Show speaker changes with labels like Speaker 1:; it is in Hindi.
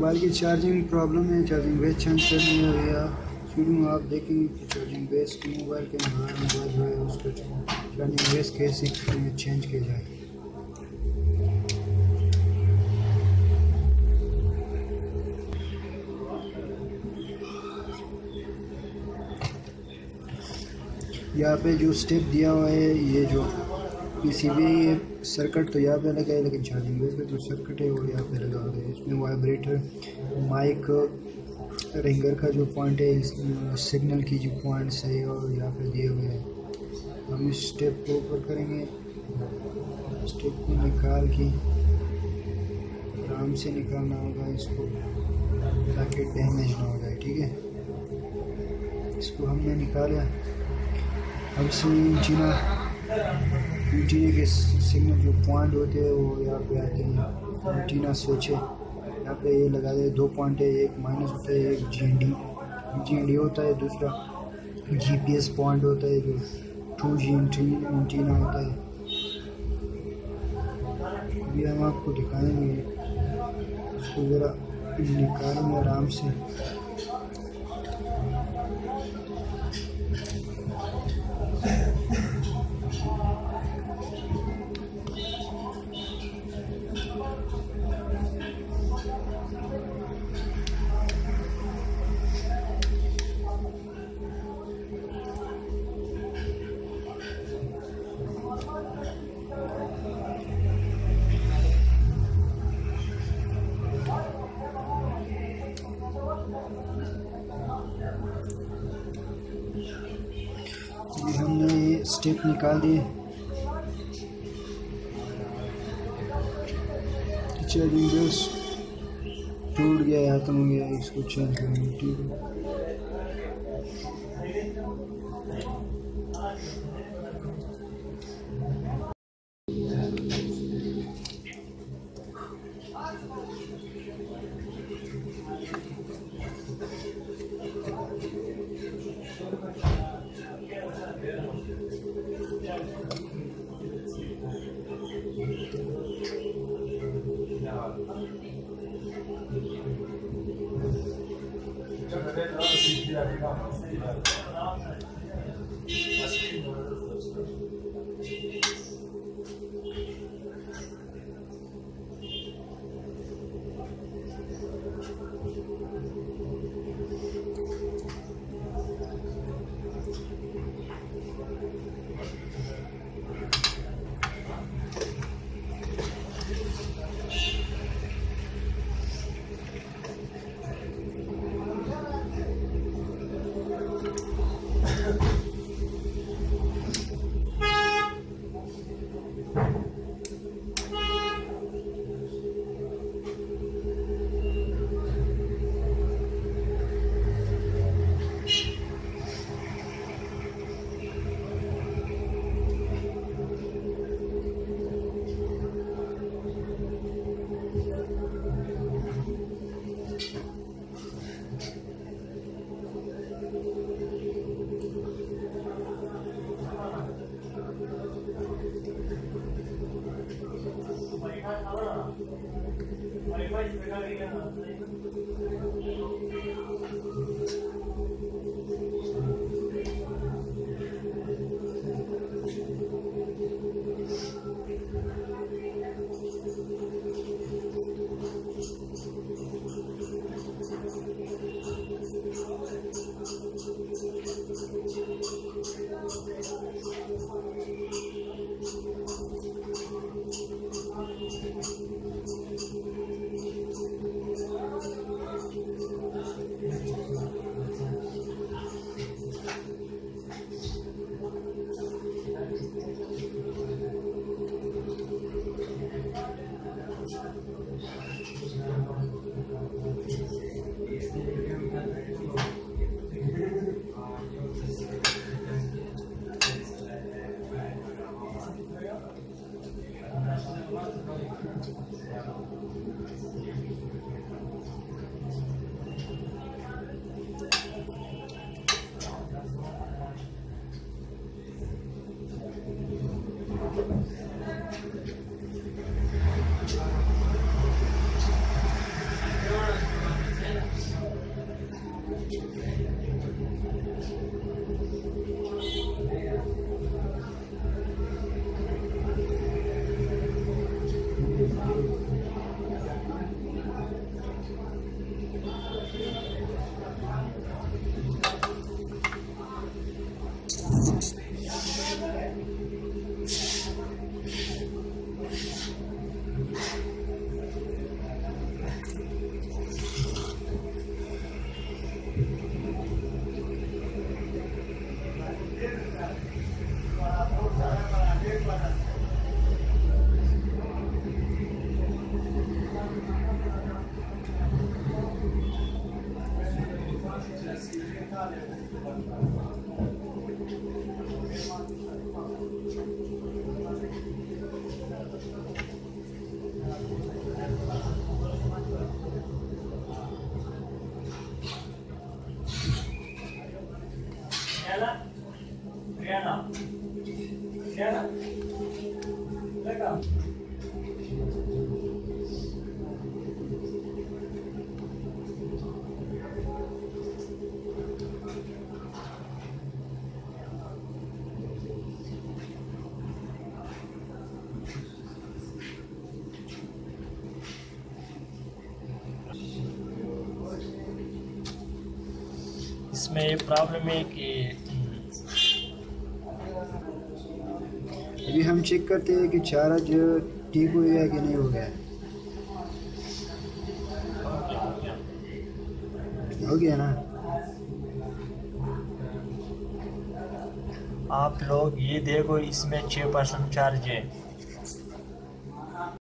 Speaker 1: मोबाइल की चार्जिंग प्रॉब्लम है, चार्जिंग बेस चेंज करनी है या शुरू में आप देखेंगे कि चार्जिंग बेस की मोबाइल के मोबाइल जो है उसको चार्जिंग बेस कैसे चेंज किया जाए। यहाँ पे जो स्टेप दिया हुआ है, ये जो पीसीबी सर्किट तो यहाँ पे लगा है, लेकिन चार्जिंग पे जो सर्किट है वो यहाँ पे लगा हुआ है। इसमें वाइब्रेटर माइक रिंगर का जो पॉइंट है सिग्नल की जो पॉइंट्स है और यहाँ पे दिए हुए हैं। हम इस स्टेप को ऊपर करेंगे। स्टेप को निकाल के आराम से निकालना होगा इसको, ताकि डैमेज ना हो जाए, ठीक है? इसको हमने निकाला। इसमें जीना एंटीना के सिग्नल जो पॉइंट होते हैं वो यहाँ पे आते हैं एंटीना स्विच है यहाँ पे ये लगा दे दो पॉइंट है एक माइनस होता है एक G N D G N D होता है दूसरा जी पी एस पॉइंट होता है जो टू जी एंटीना होता है अभी हम आपको दिखाएँगे इसको ज़रा निकालेंगे आराम से स्टेप निकाल दिए। बेस टूट गया खत्म हो गया इसको चेंज करेंगे ठीक है Thank you. Ella, Brianna.
Speaker 2: इसमें ये प्रॉब्लम है कि
Speaker 1: अभी हम चेक करते हैं कि चार्ज ठीक हो गया कि नहीं हो गया। हो गया ना?
Speaker 2: आप लोग ये देखो इसमें छः परसेंट चार्ज है।